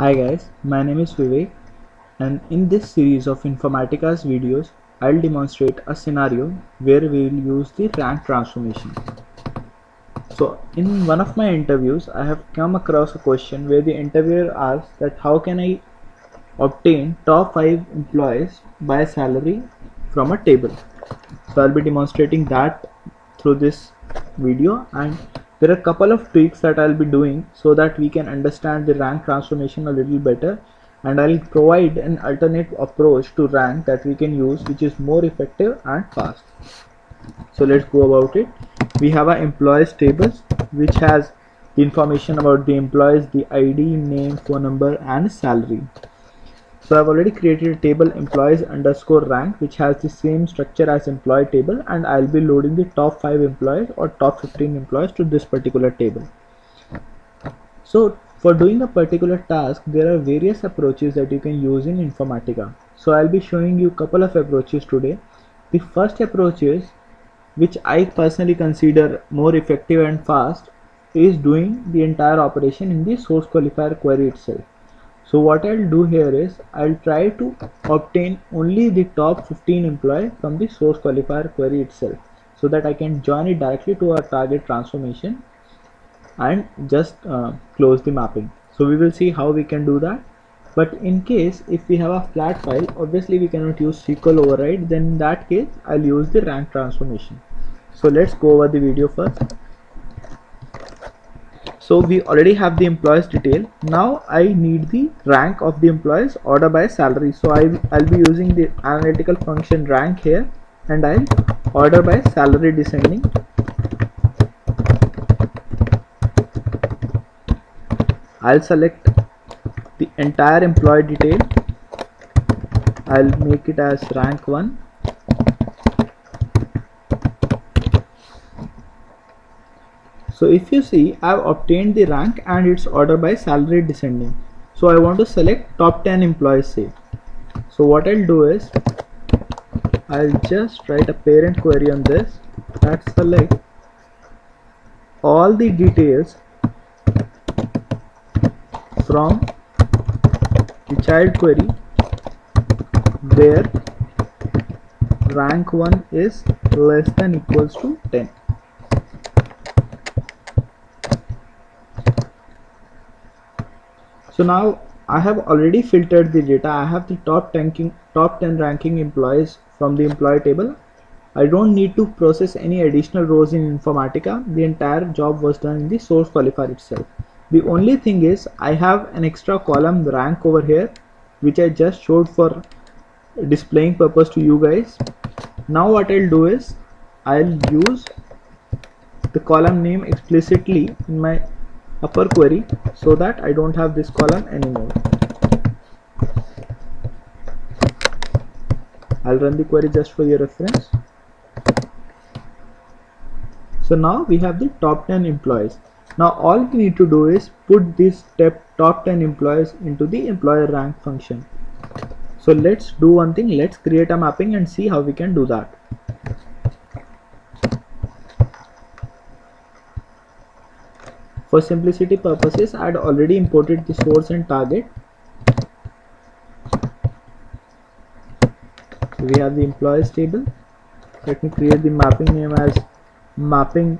Hi guys, my name is Vivek and in this series of Informatica's videos, I'll demonstrate a scenario where we will use the rank transformation. So in one of my interviews, I have come across a question where the interviewer asked that how can I obtain top 5 employees by salary from a table. So I'll be demonstrating that through this video and there are a couple of tweaks that I'll be doing so that we can understand the rank transformation a little better and I'll provide an alternate approach to rank that we can use which is more effective and fast. So let's go about it. We have our employees tables which has the information about the employees, the ID, name, phone number and salary. So I've already created a table employees underscore rank which has the same structure as employee table and I'll be loading the top 5 employees or top 15 employees to this particular table. So for doing a particular task there are various approaches that you can use in Informatica. So I'll be showing you a couple of approaches today. The first approach is which I personally consider more effective and fast is doing the entire operation in the source qualifier query itself so what I'll do here is I'll try to obtain only the top 15 employee from the source qualifier query itself so that I can join it directly to our target transformation and just uh, close the mapping. So we will see how we can do that. But in case if we have a flat file obviously we cannot use SQL override then in that case I'll use the rank transformation. So let's go over the video first so we already have the employees detail. Now I need the rank of the employees order by salary. So I, I'll be using the analytical function rank here and I'll order by salary descending. I'll select the entire employee detail. I'll make it as rank 1 so if you see I've obtained the rank and its order by salary descending. So I want to select top 10 employees say. So what I'll do is I'll just write a parent query on this. That select all the details from the child query where rank 1 is less than equals to 10 so now I have already filtered the data. I have the top 10 top 10 ranking employees from the employee table. I don't need to process any additional rows in Informatica. The entire job was done in the source qualifier itself. The only thing is I have an extra column rank over here which I just showed for displaying purpose to you guys. Now what I'll do is I'll use the column name explicitly in my upper query so that I don't have this column anymore. I'll run the query just for your reference. So now we have the top 10 employees. Now all we need to do is put this step top 10 employees into the employer rank function. So let's do one thing. Let's create a mapping and see how we can do that. For simplicity purposes, I had already imported the source and target. So we have the employees table. Let me create the mapping name as mapping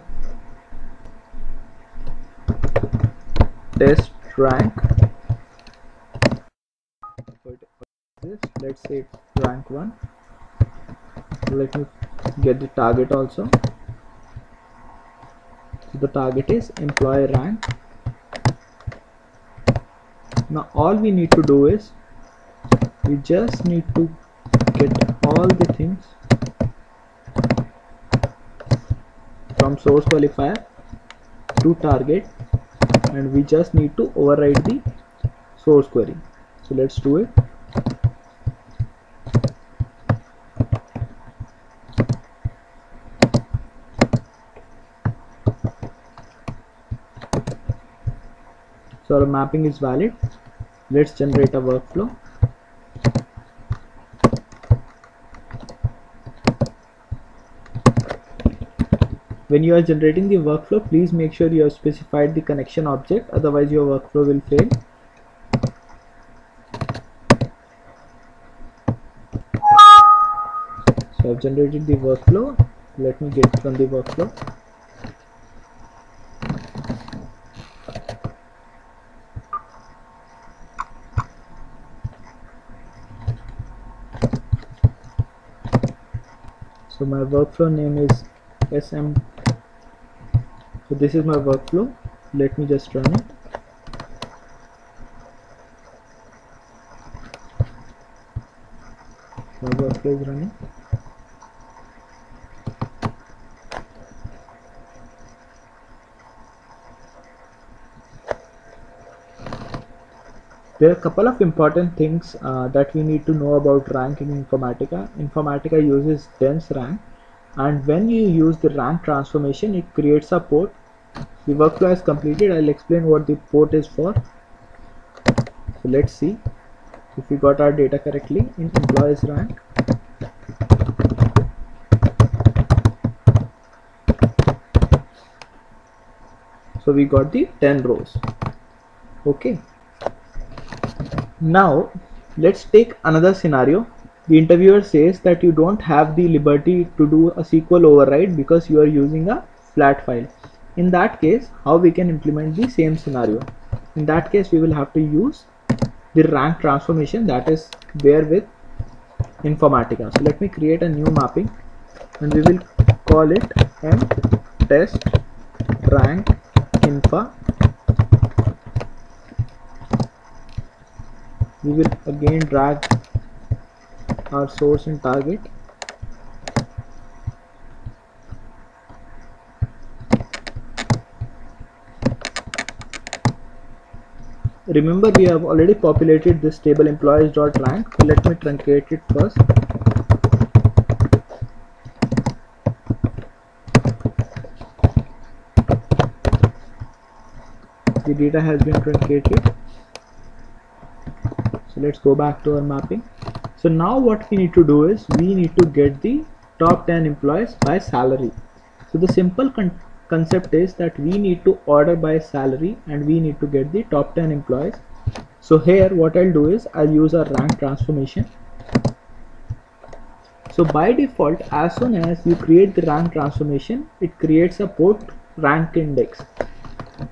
test rank. Let's say rank 1. Let me get the target also the target is employee rank. Now all we need to do is we just need to get all the things from source qualifier to target and we just need to override the source query. So let's do it so our mapping is valid. Let's generate a workflow. When you are generating the workflow please make sure you have specified the connection object. Otherwise your workflow will fail. So I've generated the workflow. Let me get from the workflow. So my workflow name is sm so this is my workflow. Let me just run it. My workflow is running there are a couple of important things uh, that we need to know about rank in Informatica. Informatica uses dense rank and when you use the rank transformation it creates a port. The workflow is completed. I'll explain what the port is for. So let's see if we got our data correctly in employees rank. So we got the 10 rows. Okay now let's take another scenario. The interviewer says that you don't have the liberty to do a SQL override because you are using a flat file. In that case, how we can implement the same scenario? In that case, we will have to use the rank transformation that is where with Informatica. So let me create a new mapping and we will call it m test rank infa we will again drag our source and target. Remember we have already populated this table employees dot rank so let me truncate it first. The data has been truncated let's go back to our mapping. So now what we need to do is we need to get the top 10 employees by salary. So the simple con concept is that we need to order by salary and we need to get the top 10 employees. So here what I'll do is I'll use a rank transformation. So by default as soon as you create the rank transformation it creates a port rank index.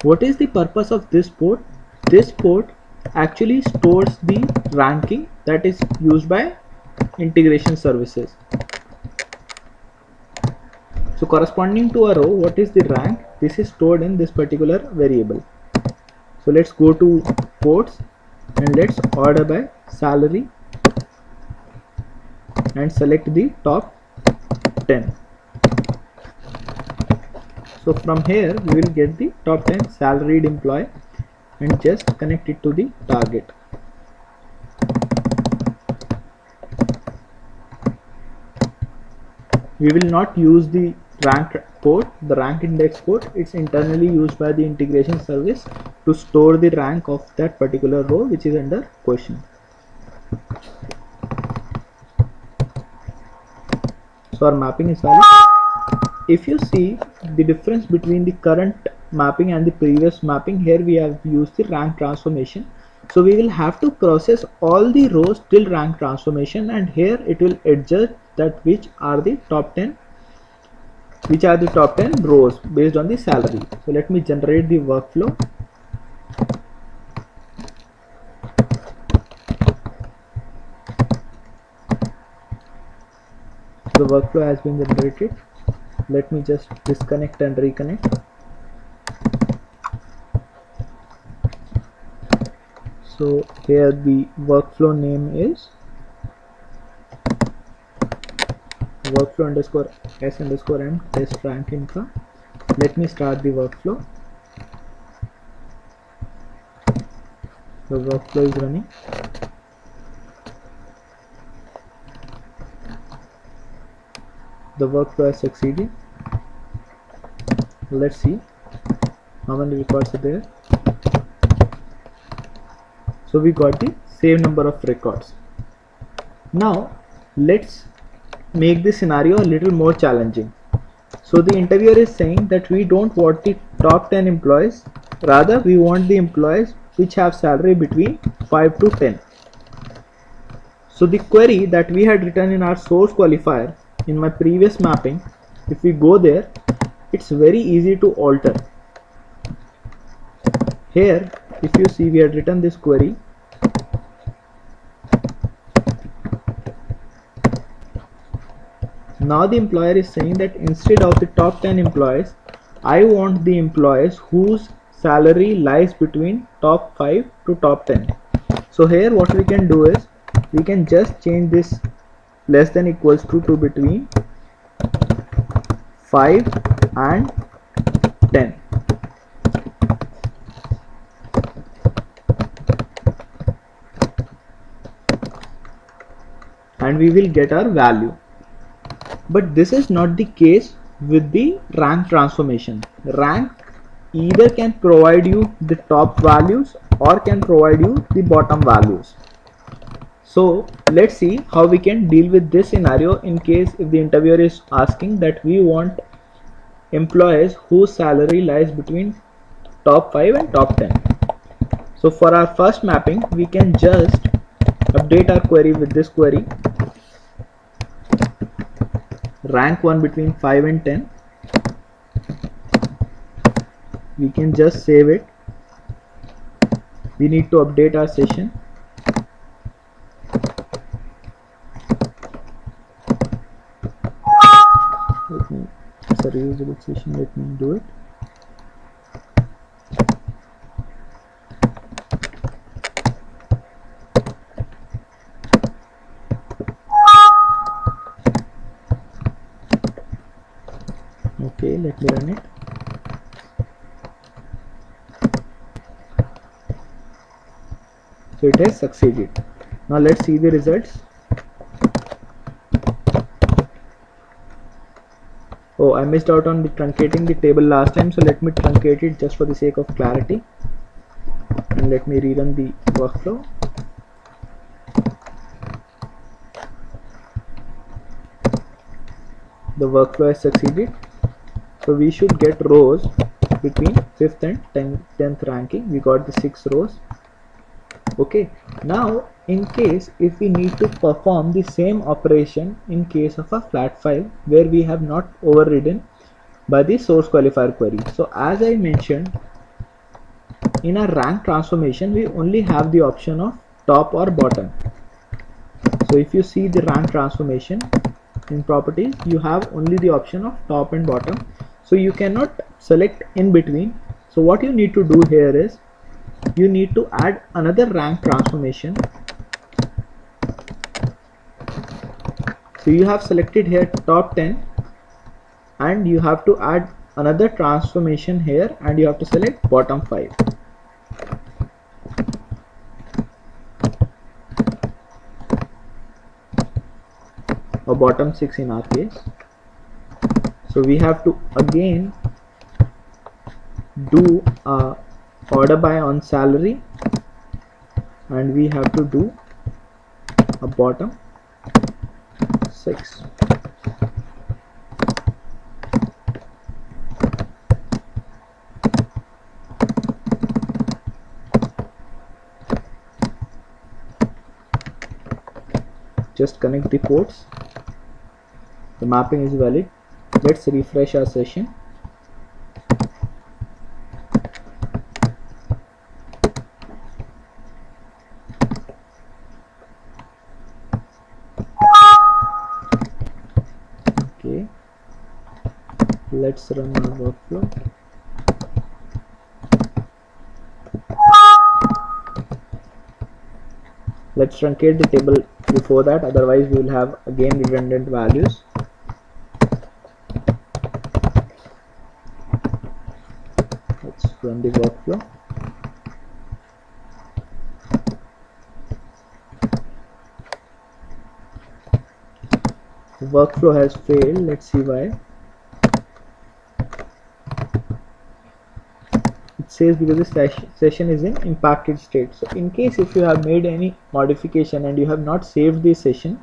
What is the purpose of this port? This port actually stores the ranking that is used by integration services. So corresponding to a row what is the rank? This is stored in this particular variable. So let's go to ports and let's order by salary and select the top 10 so from here we will get the top 10 salaried employee and just connect it to the target. We will not use the rank port the rank index port. It's internally used by the integration service to store the rank of that particular row which is under question. So our mapping is valid. If you see the difference between the current mapping and the previous mapping. Here we have used the rank transformation. So we will have to process all the rows till rank transformation and here it will adjust that which are the top 10 which are the top 10 rows based on the salary. So let me generate the workflow. The workflow has been generated. Let me just disconnect and reconnect so here the workflow name is workflow underscore s underscore m test rank infa let me start the workflow. The workflow is running. The workflow has succeeded. Let's see how many records are there so we got the same number of records. Now let's make this scenario a little more challenging. So the interviewer is saying that we don't want the top 10 employees. Rather we want the employees which have salary between 5 to 10 so the query that we had written in our source qualifier in my previous mapping if we go there it's very easy to alter. Here if you see we had written this query. Now the employer is saying that instead of the top 10 employees I want the employees whose salary lies between top 5 to top 10 so here what we can do is we can just change this less than equals to to between 5 and 10 and we will get our value. But this is not the case with the rank transformation. Rank either can provide you the top values or can provide you the bottom values. So let's see how we can deal with this scenario in case if the interviewer is asking that we want employees whose salary lies between top 5 and top 10 so for our first mapping we can just update our query with this query rank one between 5 and 10 we can just save it. We need to update our session. Let me it's a reusable session. Let me do it okay let me run it so it has succeeded. Now let's see the results. Oh I missed out on the truncating the table last time so let me truncate it just for the sake of clarity. And let me rerun the workflow. The workflow has succeeded. So we should get rows between 5th and 10th, 10th ranking. We got the 6 rows okay. Now in case if we need to perform the same operation in case of a flat file where we have not overridden by the source qualifier query. So as I mentioned in a rank transformation we only have the option of top or bottom. So if you see the rank transformation in properties you have only the option of top and bottom. So you cannot select in between. So what you need to do here is you need to add another rank transformation. So you have selected here top 10 and you have to add another transformation here and you have to select bottom 5 or bottom 6 in our case. So we have to again do a order by on salary and we have to do a bottom 6 just connect the ports. The mapping is valid. Let's refresh our session okay let's run our workflow. Let's truncate the table before that otherwise we will have again redundant values. Let's run the workflow. Workflow has failed. Let's see why says because the ses session is in impacted state. So in case if you have made any modification and you have not saved the session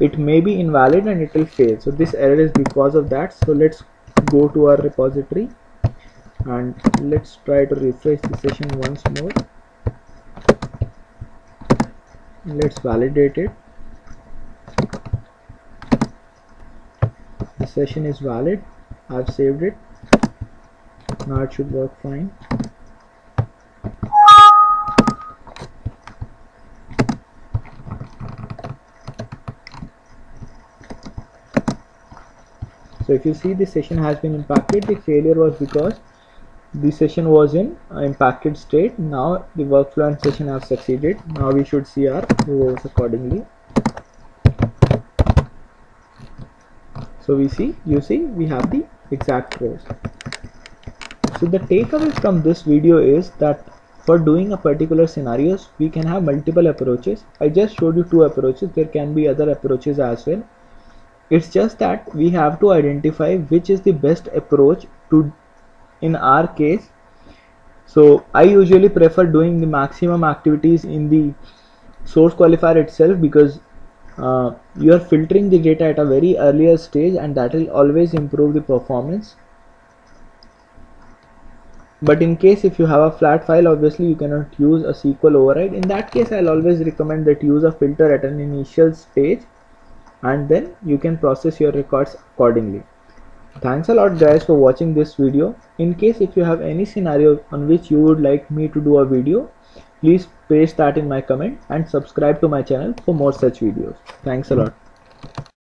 it may be invalid and it will fail. So this error is because of that. So let's go to our repository and let's try to refresh the session once more. Let's validate it. The session is valid. I've saved it. Now it should work fine if you see the session has been impacted. The failure was because the session was in impacted state. Now the workflow and session have succeeded. Now we should see our rows accordingly. So we see you see we have the exact rows so the takeaway from this video is that for doing a particular scenarios we can have multiple approaches. I just showed you two approaches. There can be other approaches as well it's just that we have to identify which is the best approach to in our case. So I usually prefer doing the maximum activities in the source qualifier itself because uh, you are filtering the data at a very earlier stage and that will always improve the performance. But in case if you have a flat file obviously you cannot use a SQL override. In that case I'll always recommend that use a filter at an initial stage and then you can process your records accordingly. Thanks a lot guys for watching this video. In case if you have any scenario on which you would like me to do a video please paste that in my comment and subscribe to my channel for more such videos. Thanks a lot